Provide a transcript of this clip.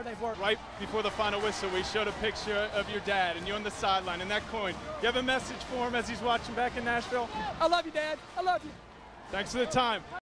hard they've worked. Right before the final whistle, we showed a picture of your dad and you on the sideline and that coin. You have a message for him as he's watching back in Nashville? I love you, Dad. I love you. Thanks for the time.